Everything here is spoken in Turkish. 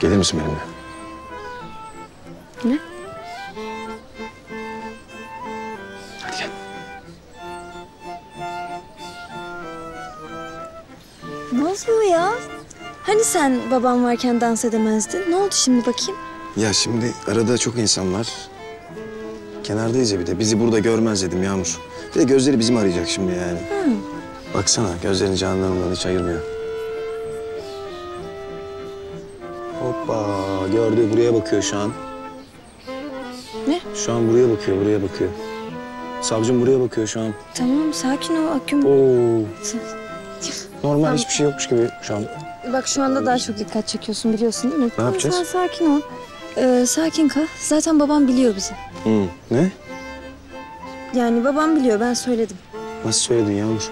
Gelir misin benimle? Ne? Hadi gel. Ne oluyor ya? Hani sen babam varken dans edemezdin? Ne oldu şimdi bakayım? Ya şimdi arada çok insan var. Kenardayız ya bir de. Bizi burada görmez dedim Yağmur. Bir de gözleri bizim arayacak şimdi yani. Baksana gözlerini canlarından hiç ayırmıyor. Hoppa gördü buraya bakıyor şu an. Ne? Şu an buraya bakıyor buraya bakıyor. Savcım buraya bakıyor şu an. Tamam sakin ol Aküm. Oo. Normal Tamam. hiçbir şey yokmuş gibi şu an. Bak şu anda daha çok dikkat çekiyorsun biliyorsun değil mi? Tamam, yapacağız? Sen sakin ol. Ee, sakin kal. Zaten babam biliyor bizi. Hı. Ne? Yani babam biliyor ben söyledim. Nasıl söyledin Yağmur?